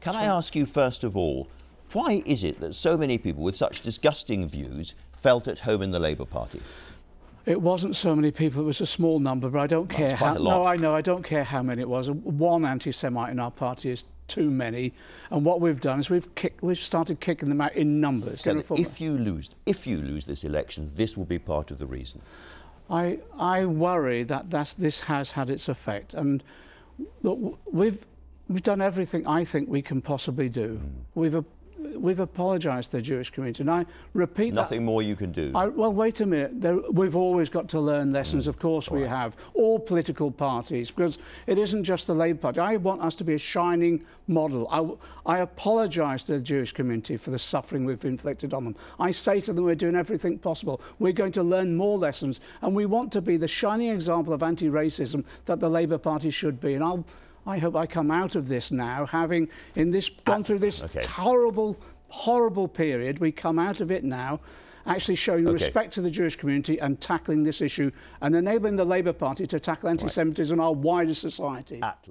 Can I ask you, first of all, why is it that so many people with such disgusting views felt at home in the Labour Party? It wasn't so many people, it was a small number, but I don't That's care how. No, I know, I don't care how many it was. One anti Semite in our party is too many. And what we've done is we've, kick, we've started kicking them out in numbers. So They're that reform- if you lose, if you lose this election, this will be part of the reason. I, I worry that that's, this has had its effect. And look, we've, we've done everything I think we can possibly do. Hmm. We've, a, we've apologised to the Jewish community. And I repeat that. Nothing more you can do. I, well, wait a minute. There, we've always got to learn lessons. Of course, we have. All political parties, because it isn't just the Labour Party. I want us to be a shining model. I, I apologise to the Jewish community for the suffering we've inflicted on them. I say to them, we're doing everything possible. We're going to learn more lessons, and we want to be the shining example of anti-racism that the Labour Party should be. And I'll. I hope I come out of this now, having in this ah, gone through this okay. horrible, horrible period. We come out of it now, actually showing Okay. respect to the Jewish community and tackling this issue and enabling the Labour Party to tackle anti-Semitism in our wider society. At-